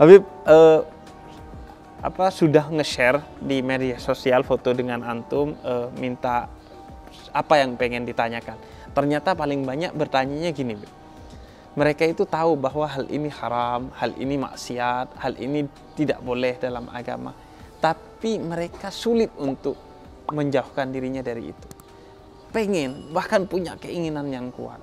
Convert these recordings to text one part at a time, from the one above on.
Habib eh, apa sudah nge-share di media sosial foto dengan antum eh, minta apa yang pengen ditanyakan. Ternyata paling banyak bertanyanya gini, Bib. Mereka itu tahu bahwa hal ini haram, hal ini maksiat, hal ini tidak boleh dalam agama. Tapi mereka sulit untuk menjauhkan dirinya dari itu. Pengen, bahkan punya keinginan yang kuat.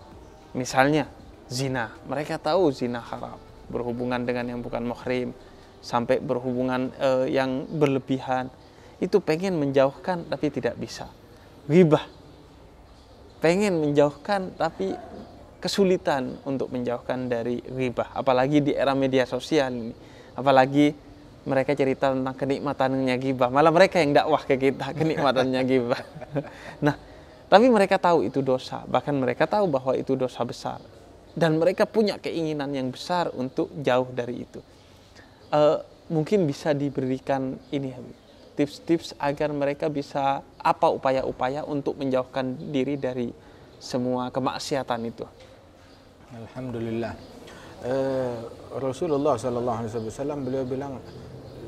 Misalnya zina, mereka tahu zina haram, berhubungan dengan yang bukan muhrim, sampai berhubungan eh, yang berlebihan. Itu pengen menjauhkan tapi tidak bisa. Ghibah, pengen menjauhkan tapi kesulitan untuk menjauhkan dari ghibah apalagi di era media sosial ini apalagi mereka cerita tentang kenikmatannya ghibah malah mereka yang dakwah ke kita kenikmatannya ghibah nah tapi mereka tahu itu dosa. Bahkan mereka tahu bahwa itu dosa besar. Dan mereka punya keinginan yang besar untuk jauh dari itu. Uh, mungkin bisa diberikan ini tips-tips agar mereka bisa apa upaya-upaya untuk menjauhkan diri dari semua kemaksiatan itu. Alhamdulillah. Uh, Rasulullah sallallahu alaihi wasallam beliau bilang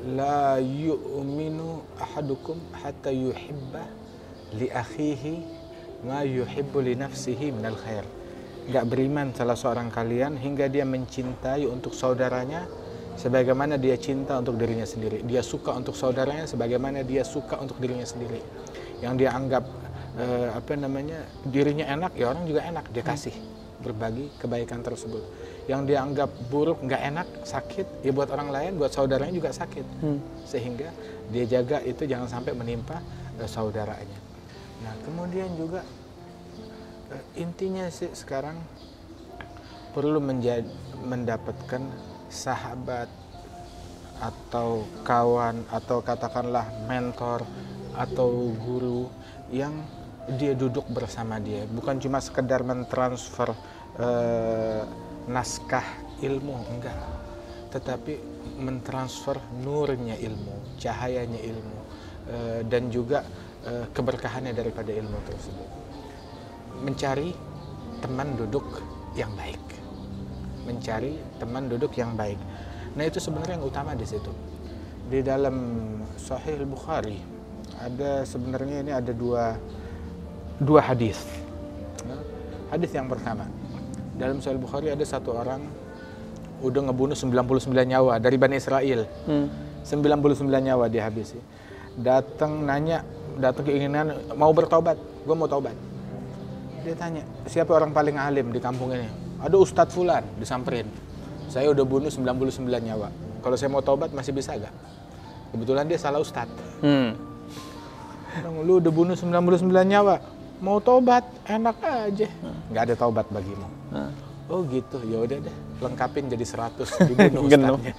la yu'minu ahadukum hatta yuhibba li akhihi ma yuhibbu li nafsihi minal khair. Enggak beriman salah seorang kalian hingga dia mencintai untuk saudaranya sebagaimana dia cinta untuk dirinya sendiri. Dia suka untuk saudaranya sebagaimana dia suka untuk dirinya sendiri. Yang dia anggap uh, apa namanya dirinya enak ya orang juga enak dia kasih berbagi kebaikan tersebut. Yang dia anggap buruk nggak enak sakit ya buat orang lain buat saudaranya juga sakit. Hmm. sehingga dia jaga itu jangan sampai menimpa uh, saudaranya. Nah kemudian juga uh, intinya sih sekarang perlu menjadi mendapatkan sahabat atau kawan atau katakanlah mentor atau guru yang dia duduk bersama dia. Bukan cuma sekedar mentransfer uh, naskah ilmu enggak. Tetapi mentransfer nurnya ilmu cahayanya ilmu uh, dan juga uh, keberkahannya daripada ilmu tersebut. Mencari teman duduk yang baik. Mencari teman duduk yang baik. Nah itu sebenarnya yang utama di situ. Di dalam Sahih Bukhari ada sebenarnya ini ada dua dua hadis. Hadis yang pertama, dalam Sahih Bukhari ada satu orang udah ngebunuh 99 nyawa dari Bani Israel. Hmm. 99 nyawa dia habisi. Datang nanya, datang keinginan mau bertobat, gue mau tobat. Dia tanya, siapa orang paling alim di kampung ini? Ada Ustadz Fulan, disamperin. Saya udah bunuh 99 nyawa. Kalau saya mau tobat masih bisa gak? Kebetulan dia salah Ustadz. Hmm. Lu udah bunuh 99 nyawa mau tobat enak aja. Nggak ada tobat bagimu. Hmm. oh gitu. Ya udah deh lengkapin jadi 100 dibunuh ustadznya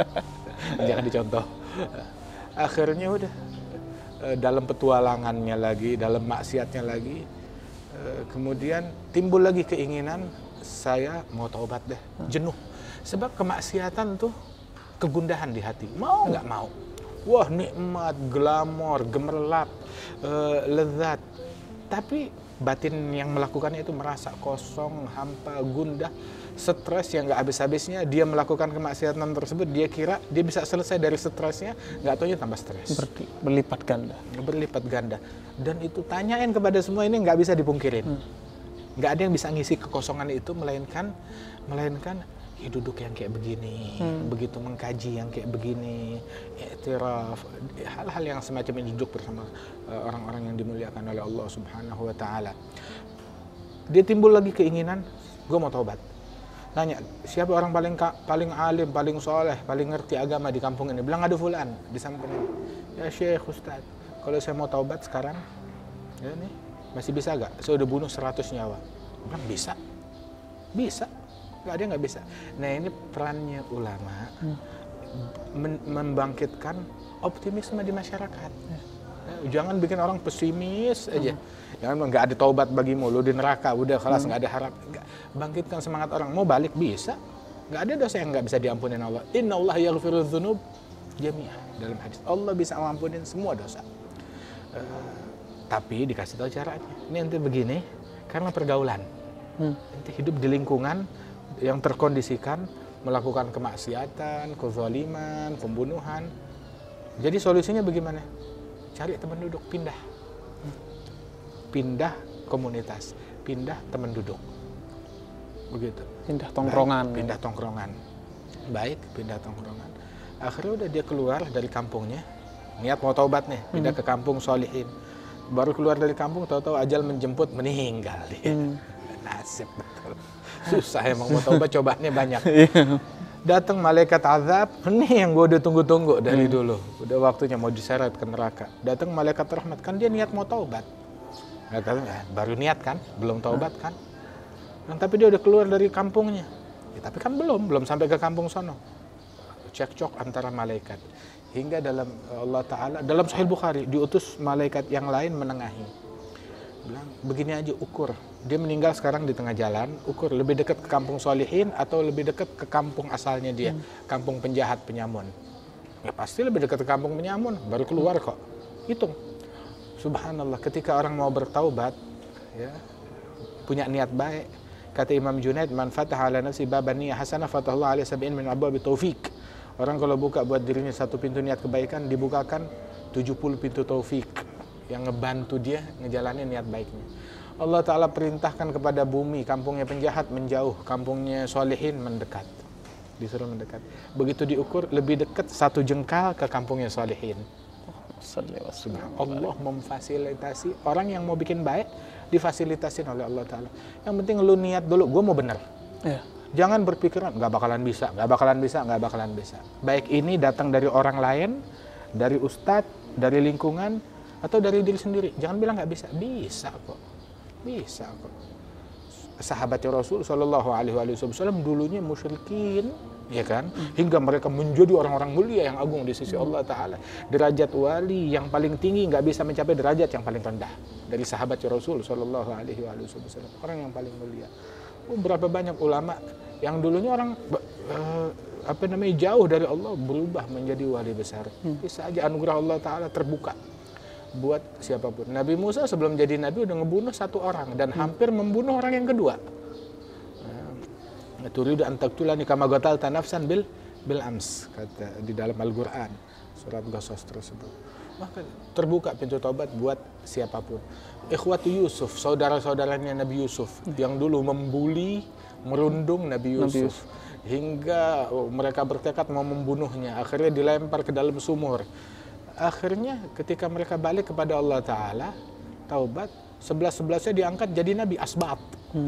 jangan dicontoh. Akhirnya udah eh, dalam petualangannya lagi dalam maksiatnya lagi eh, kemudian timbul lagi keinginan saya mau tobat deh jenuh. Sebab kemaksiatan tuh kegundahan di hati. Mau nggak mau. Wah nikmat glamor gemerlap uh, lezat tapi batin yang melakukannya itu merasa kosong, hampa, gundah, stres yang nggak habis-habisnya. Dia melakukan kemaksiatan tersebut, dia kira dia bisa selesai dari stresnya, nggak tahunya tambah stres. Berlipat ganda. Berlipat ganda. Dan itu tanyain kepada semua ini nggak bisa dipungkirin. Hmm. Nggak ada yang bisa ngisi kekosongan itu, melainkan melainkan ya duduk yang kayak begini, hmm. begitu mengkaji yang kayak begini, iktiraf, hal-hal yang semacam ini duduk bersama uh, orang-orang uh, yang dimuliakan oleh Allah Subhanahu wa taala. Dia timbul lagi keinginan, gue mau taubat. Nanya, siapa orang paling paling alim, paling soleh, paling ngerti agama di kampung ini? Bilang ada fulan, disamperin. Ya Syekh Ustaz, kalau saya mau taubat sekarang, ya nih, masih bisa gak? Saya udah bunuh 100 nyawa. Bilang bisa. Bisa nggak ada nggak bisa nah ini perannya ulama hmm. membangkitkan optimisme di masyarakat hmm. jangan bikin orang pesimis aja hmm. jangan nggak ada taubat bagimu lu di neraka udah kelas hmm. nggak hmm. ada harap nggak bangkitkan semangat orang mau balik bisa nggak ada dosa yang nggak bisa diampuni Allah Inna Allah yaghfiru dzunub jami'ah dalam hadis Allah bisa mengampunin semua dosa Eh, tapi dikasih tahu caranya. Ini nanti begini karena pergaulan. Hmm. Nanti hidup di lingkungan yang terkondisikan melakukan kemaksiatan, kezaliman, pembunuhan. Jadi solusinya bagaimana? Cari teman duduk, pindah. Pindah komunitas, pindah teman duduk. Begitu. Pindah tongkrongan. Baik, pindah tongkrongan. Baik, pindah tongkrongan. Akhirnya udah dia keluar dari kampungnya. Niat mau taubat nih, pindah ke kampung solihin. Baru keluar dari kampung, tahu-tahu ajal menjemput, meninggal dia. Hmm. Nasib. Susah emang mau taubat, cobaannya banyak. Iya. Datang malaikat azab, ini yang gue udah tunggu-tunggu dari Hmm. dulu. Udah waktunya mau diseret ke neraka. Datang malaikat rahmat, kan dia niat mau taubat. Nggak tahu, eh, baru niat kan, belum taubat kan. Nah, tapi dia udah keluar dari kampungnya. Ya, tapi kan belum, belum sampai ke kampung sono. Cekcok antara malaikat. Hingga dalam Allah Ta'ala, dalam Sahih Bukhari, diutus malaikat yang lain menengahi. Bilang, begini aja ukur. Dia meninggal sekarang di tengah jalan, ukur lebih dekat ke kampung solihin atau lebih dekat ke kampung asalnya dia, kampung penjahat penyamun. Ya pasti lebih dekat ke kampung penyamun, baru keluar kok. Hitung. Subhanallah, ketika orang mau bertaubat, ya, punya niat baik. Kata Imam Junaid, man fataha ala nafsi baban niyah hasanah fatahullah alaihi sab'in min abwabi taufik. Orang kalau buka buat dirinya satu pintu niat kebaikan, dibukakan 70 pintu taufik yang ngebantu dia ngejalanin niat baiknya. Allah Ta'ala perintahkan kepada bumi, kampungnya penjahat menjauh, kampungnya solehin mendekat. Disuruh mendekat. Begitu diukur, lebih dekat satu jengkal ke kampungnya solehin. Allah memfasilitasi orang yang mau bikin baik difasilitasin oleh Allah Taala. Yang penting lu niat dulu, gue mau bener. Iya. Jangan berpikiran nggak bakalan bisa, nggak bakalan bisa, nggak bakalan bisa. Baik ini datang dari orang lain, dari ustadz, dari lingkungan, atau dari diri sendiri. Jangan bilang nggak bisa, bisa kok, bisa kok. Sahabatnya Rasul Shallallahu Alaihi Wasallam dulunya musyrikin, ya kan? Hingga mereka menjadi orang-orang mulia yang agung di sisi Allah Taala. Derajat wali yang paling tinggi nggak bisa mencapai derajat yang paling rendah dari sahabatnya Rasul Shallallahu Alaihi Wasallam. Orang yang paling mulia. Oh, berapa banyak ulama yang dulunya orang eh, apa namanya jauh dari Allah berubah menjadi wali besar. Bisa aja anugerah Allah Taala terbuka buat siapa pun. Nabi Musa sebelum jadi nabi udah ngebunuh satu orang dan hampir membunuh orang yang kedua. Nah, Turidu an taqtulani kama qatalta nafsan bil bil ams kata di dalam Al-Qur'an surat Qasas tersebut. Maka terbuka pintu taubat buat siapa pun. Ikhwatu Yusuf, saudara-saudaranya Nabi Yusuf yang dulu membuli, merundung Nabi Yusuf. Hingga oh, mereka bertekad mau membunuhnya. Akhirnya dilempar ke dalam sumur. Akhirnya ketika mereka balik kepada Allah Ta'ala, taubat, sebelas-sebelasnya diangkat jadi Nabi, asbat.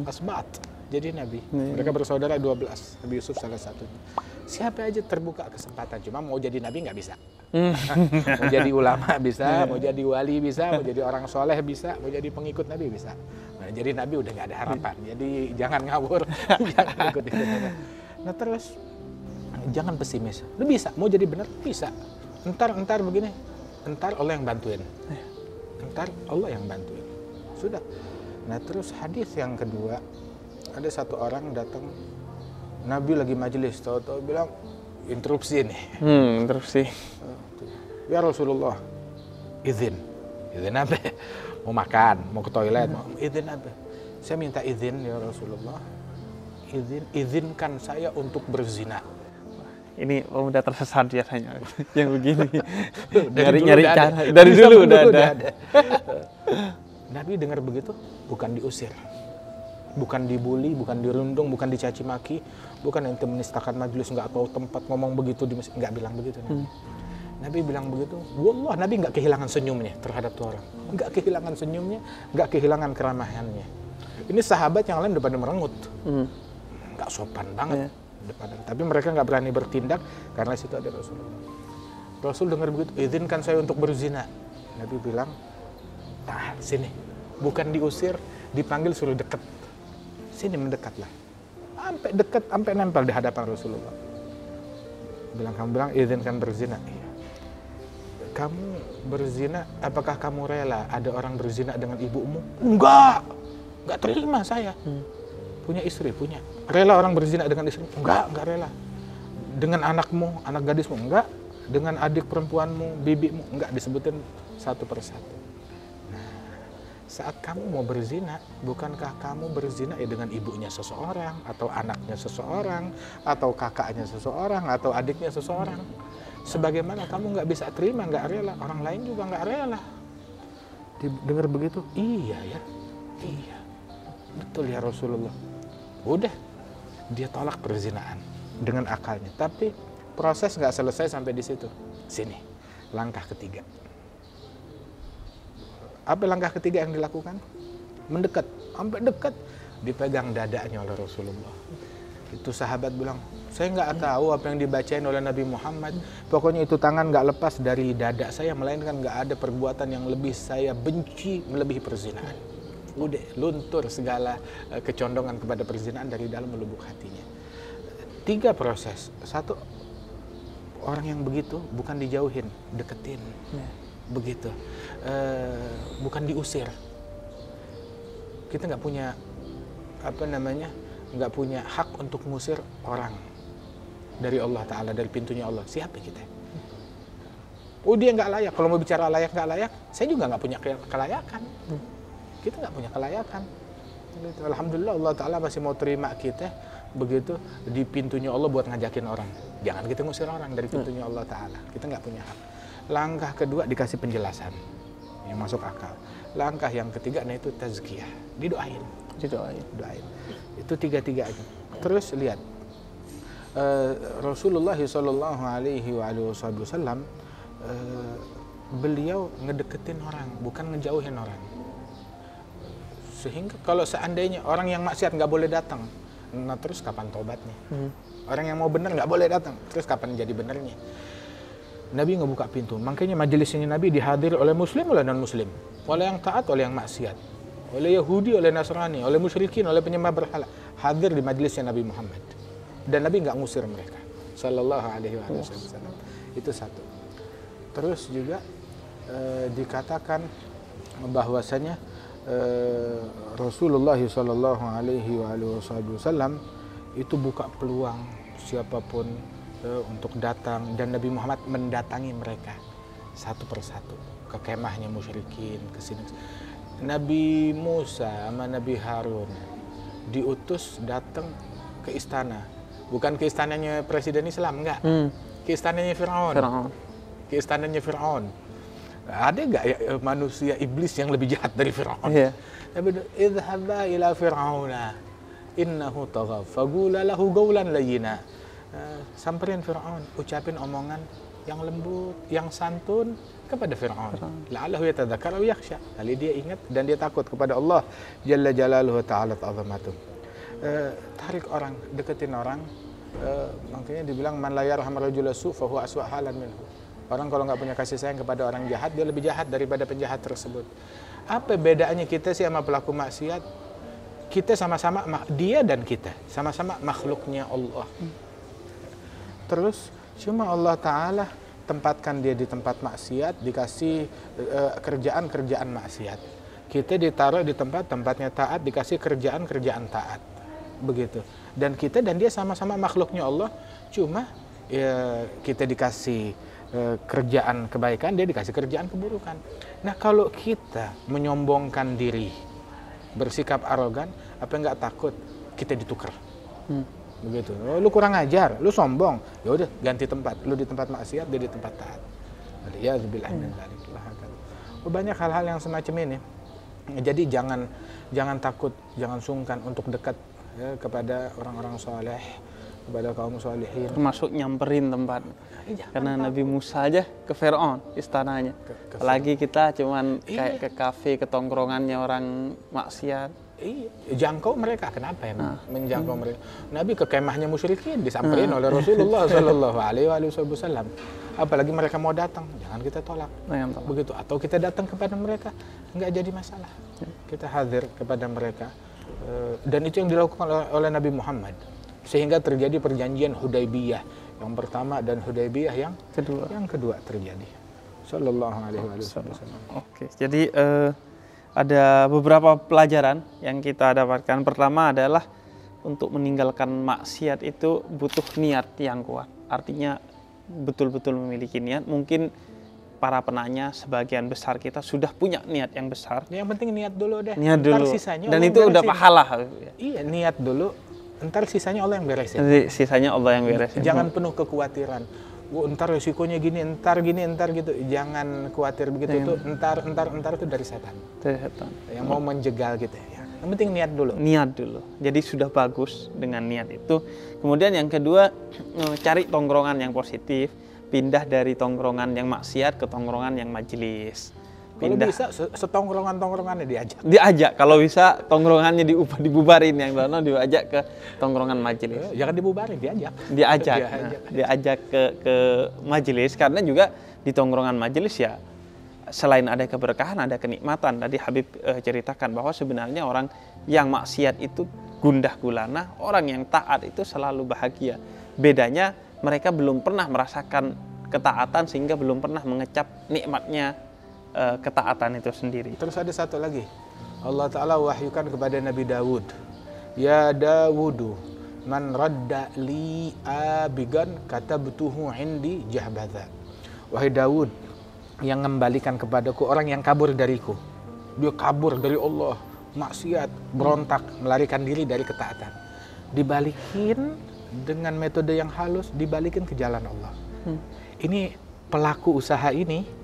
Asbat, jadi Nabi. Mereka bersaudara 12, Nabi Yusuf salah satunya. Siapa aja terbuka kesempatan, cuma mau jadi Nabi nggak bisa. mau jadi ulama bisa, mau jadi wali bisa, mau jadi orang soleh bisa, mau jadi pengikut Nabi bisa. Nah, jadi Nabi udah nggak ada harapan, jadi jangan ngawur, jangan ikut-ikut. Nah terus, jangan pesimis. Lu bisa, mau jadi benar, bisa entar entar begini. Entar Allah yang bantuin. Entar Allah yang bantuin. Sudah. Nah terus hadis yang kedua. Ada satu orang datang. Nabi lagi majelis tahu-tahu bilang interupsi nih Hmm, terus sih. ya Rasulullah. Izin. Izin apa? Mau makan mau ke toilet mau izin apa? Saya minta izin ya Rasulullah. Izin izinkan saya untuk berzina Ini udah tersesat biasanya yang begini. Dari udah cara. ada. Dari dulu udah ada. Nabi dengar begitu, bukan diusir. Bukan dibully, bukan dirundung, bukan dicaci maki, bukan ente menistakan majelis nggak tahu tempat ngomong begitu di masjid, nggak bilang begitu. Nabi. Nabi bilang begitu, Wallah Nabi nggak kehilangan senyumnya terhadap tuh orang, nggak kehilangan senyumnya, nggak kehilangan keramahannya. Ini sahabat yang lain udah pada merengut, Hmm. nggak sopan banget. Depan. Tapi mereka nggak berani bertindak karena situ ada Rasulullah. Rasul dengar begitu, izinkan saya untuk berzina. Nabi bilang, nah sini, bukan diusir, dipanggil suruh deket. Sini mendekatlah. Sampai dekat, sampai nempel di hadapan Rasulullah. Bilang kamu bilang izinkan berzina. Iya. Kamu berzina, apakah kamu rela ada orang berzina dengan ibumu? Enggak, enggak terima saya. Punya istri, punya. Rela orang berzina dengan istri? Enggak, enggak rela. Dengan anakmu, anak gadismu? Enggak. Dengan adik perempuanmu, bibimu? Enggak, disebutin satu persatu. saat kamu mau berzina, bukankah kamu berzina ya dengan ibunya seseorang, atau anaknya seseorang, atau kakaknya seseorang, atau adiknya seseorang? Sebagaimana kamu nggak bisa terima, nggak rela, orang lain juga nggak rela. Dengar begitu, iya ya, iya, betul ya Rasulullah. Udah, dia tolak perzinaan dengan akalnya. Tapi proses nggak selesai sampai di situ. Sini, langkah ketiga apa langkah ketiga yang dilakukan? Mendekat, sampai dekat, dipegang dadanya oleh Rasulullah. Itu sahabat bilang, saya nggak tahu apa yang dibacain oleh Nabi Muhammad. Pokoknya itu tangan nggak lepas dari dada saya, melainkan nggak ada perbuatan yang lebih saya benci melebihi perzinahan. Udah luntur segala eh, kecondongan kepada perzinahan dari dalam lubuk hatinya. Tiga proses. Satu, orang yang begitu bukan dijauhin, deketin. Ya. Begitu. Uh, bukan diusir. Kita nggak punya apa namanya nggak punya hak untuk mengusir orang dari Allah Taala dari pintunya Allah. Siapa kita? Oh dia nggak layak. Kalau mau bicara layak nggak layak saya juga nggak punya kelayakan kita nggak punya kelayakan gitu. Alhamdulillah Allah Taala masih mau terima kita begitu di pintunya Allah buat ngajakin orang jangan kita ngusir orang dari pintunya Allah Taala kita nggak punya hak Langkah kedua dikasih penjelasan yang masuk akal. Langkah yang ketiga nah itu tazkiyah, didoain. Didoain. Doain. Itu tiga-tiganya. Terus lihat uh, Rasulullah Shallallahu Alaihi Wasallam uh, beliau ngedeketin orang, bukan ngejauhin orang. Sehingga kalau seandainya orang yang maksiat nggak boleh datang, nah terus kapan tobatnya? Hmm. Orang yang mau benar nggak boleh datang, terus kapan jadi benernya? Nabi nggak buka pintu. Makanya majelis ini Nabi dihadir oleh muslim oleh non muslim. Oleh yang taat, oleh yang maksiat. Oleh Yahudi, oleh Nasrani, oleh musyrikin, oleh penyembah berhala. Hadir di majelisnya Nabi Muhammad. Dan Nabi nggak ngusir mereka. Sallallahu alaihi wasallam. Itu satu. Terus juga e, dikatakan bahwasanya Rasulullah Sallallahu alaihi wasallam itu buka peluang siapa pun uh, untuk datang dan Nabi Muhammad mendatangi mereka satu persatu ke kemahnya musyrikin ke sini. Nabi Musa sama Nabi Harun diutus datang ke istana. Bukan ke istananya presiden Islam, enggak. Hmm. Ke istananya Firaun. Ke istananya Firaun. Ada enggak ya, eh, manusia iblis yang lebih jahat dari Firaun? Yeah. Nabi idhaba ila Fir'auna innahu tagha fagula lahu gaulan layyina uh, samperin Fir'aun, ucapin omongan yang lembut, yang santun kepada Fir'aun. La'allahu yatadzakar atau yakhsha. Kali dia ingat dan dia takut kepada Allah Jalla Jalaluhu Ta'ala Ta'zamatuh. Uh, tarik orang, deketin orang. Uh, makanya dibilang man la yarham rajula su fa huwa aswa halan minhu. Orang kalau nggak punya kasih sayang kepada orang jahat, dia lebih jahat daripada penjahat tersebut. Apa bedanya kita sih sama pelaku maksiat? Kita sama-sama dia dan kita sama-sama makhluknya Allah. Terus cuma Allah Ta'ala tempatkan dia di tempat maksiat dikasih uh, kerjaan-kerjaan maksiat kita ditaruh di tempat tempatnya taat dikasih kerjaan-kerjaan taat begitu dan kita dan dia sama-sama makhluknya Allah cuma ya, kita dikasih uh, kerjaan kebaikan dia dikasih kerjaan keburukan. Nah kalau kita menyombongkan diri bersikap arogan apa enggak takut? Kita ditukar. Hmm. Begitu. Oh, lu kurang ajar lu sombong. Ya udah ganti tempat. Lu di tempat maksiat dia di tempat taat. Ya hmm. oh, banyak hal-hal yang semacam ini. Jadi jangan jangan takut jangan sungkan untuk dekat ya, kepada orang-orang soleh kepada kaum solehin termasuk nyamperin tempat ya, karena Nabi Musa aja ke Firaun istananya ke, ke apalagi kita cuman iya. kayak ke kafe ke tongkrongannya orang maksiat Iya, jangkau mereka. Kenapa ya nah. menjangkau hmm. mereka? Nabi ke kemahnya musyrikin disamperin nah. oleh Rasulullah Shallallahu Alaihi Wasallam. Apalagi mereka mau datang, jangan kita tolak. Nah, Begitu. Atau kita datang kepada mereka, nggak jadi masalah. Kita hadir kepada mereka. Eh, dan itu yang dilakukan oleh Nabi Muhammad. Sehingga terjadi perjanjian Hudaybiyah yang pertama dan Hudaybiyah yang kedua. Yang kedua terjadi. Sallallahu Alaihi Wasallam. Oke, jadi uh, ada beberapa pelajaran yang kita dapatkan. Pertama adalah untuk meninggalkan maksiat itu butuh niat yang kuat. Artinya betul-betul memiliki niat. Mungkin para penanya sebagian besar kita sudah punya niat yang besar. Yang penting niat dulu deh. Niat Ntar dulu. sisanya Dan itu yang udah pahala. Iya, niat dulu. Ntar sisanya Allah yang beresin. Sisanya Allah yang beresin. Jangan penuh kekhawatiran. Wah, ntar resikonya gini, ntar gini, ntar gitu. Jangan khawatir begitu Iya. tuh. Ntar, ntar, ntar itu dari setan Dari setan. yang mau menjegal gitu. Ya. Yang penting niat dulu. niat dulu. Jadi sudah bagus dengan niat itu. Kemudian yang kedua eh, cari tongkrongan yang positif, pindah dari tongkrongan yang maksiat ke tongkrongan yang majelis. Kalau bisa se- setongkrongan-tongkrongannya diajak. diajak kalau bisa tongkrongannya diubah dibubarin yang dono diajak ke tongkrongan majelis. Eh, Jangan dibubarin, diajak. Diajak, Diajak. nah, diajak ke ke majelis karena juga di tongkrongan majelis ya selain ada keberkahan ada kenikmatan. Tadi Habib eh, ceritakan bahwa sebenarnya orang yang maksiat itu gundah gulana, orang yang taat itu selalu bahagia. Bedanya mereka belum pernah merasakan ketaatan sehingga belum pernah mengecap nikmatnya eh, ketaatan itu sendiri. Terus ada satu lagi. Allah Ta'ala wahyukan kepada Nabi Dawud. Ya Dawudu, man radda li abigan kata betuhu indi jahbadha. Wahai Dawud, yang mengembalikan kepadaku orang yang kabur dariku. Dia kabur dari Allah, maksiat, berontak, melarikan diri dari ketaatan. Dibalikin dengan metode yang halus, dibalikin ke jalan Allah. Ini pelaku usaha ini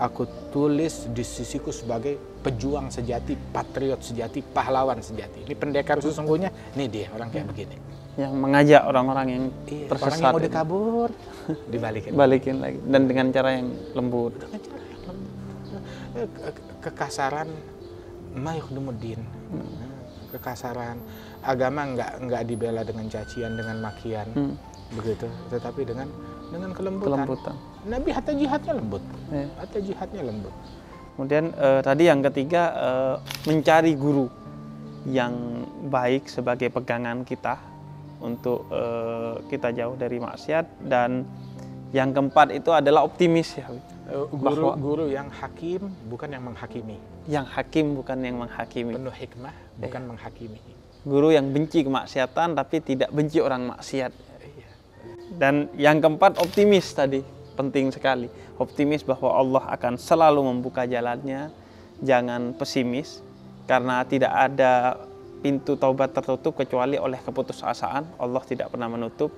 aku tulis di sisiku sebagai pejuang sejati, patriot sejati, pahlawan sejati. Ini pendekar sesungguhnya, ini dia orang kayak begini. Yang mengajak orang-orang yang Iya, orang tersesat yang mau dikabur, dibalikin. balikin lagi dan dengan cara yang lembut. Ke- Kekasaran, mayukdumuddin. Kekasaran, agama nggak nggak dibela dengan cacian, dengan makian, Hmm. begitu. Tetapi dengan dengan kelembutan. Kelembutan. Nabi hatta jihadnya lembut, Ya. hatta jihadnya lembut. Kemudian eh, tadi yang ketiga eh, mencari guru yang baik sebagai pegangan kita untuk eh, kita jauh dari maksiat dan yang keempat itu adalah optimis ya. Eh, Bahwa- Guru-guru yang hakim bukan yang menghakimi. Yang hakim bukan yang menghakimi. penuh hikmah bukan menghakimi. Guru yang benci kemaksiatan tapi tidak benci orang maksiat. Dan yang keempat optimis tadi penting sekali. Optimis bahwa Allah akan selalu membuka jalannya. Jangan pesimis karena tidak ada pintu taubat tertutup kecuali oleh keputusasaan. Allah tidak pernah menutup.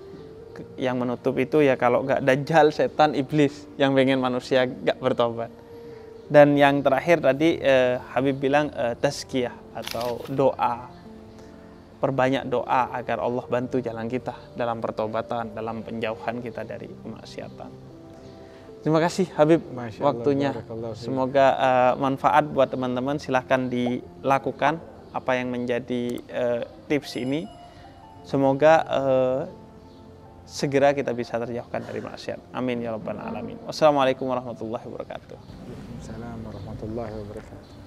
Yang menutup itu ya kalau nggak dajjal, setan, iblis yang pengen manusia nggak bertobat. Dan yang terakhir tadi eh, Habib bilang eh, tazkiyah atau doa perbanyak doa agar Allah bantu jalan kita dalam pertobatan, dalam penjauhan kita dari kemaksiatan. Terima kasih Habib Masya Allah, waktunya. Semoga eh, manfaat buat teman-teman. Silahkan dilakukan apa yang menjadi eh, tips ini. Semoga eh, segera kita bisa terjauhkan dari maksiat. Amin ya rabbal alamin. Wassalamualaikum warahmatullahi wabarakatuh. Assalamualaikum warahmatullahi wabarakatuh.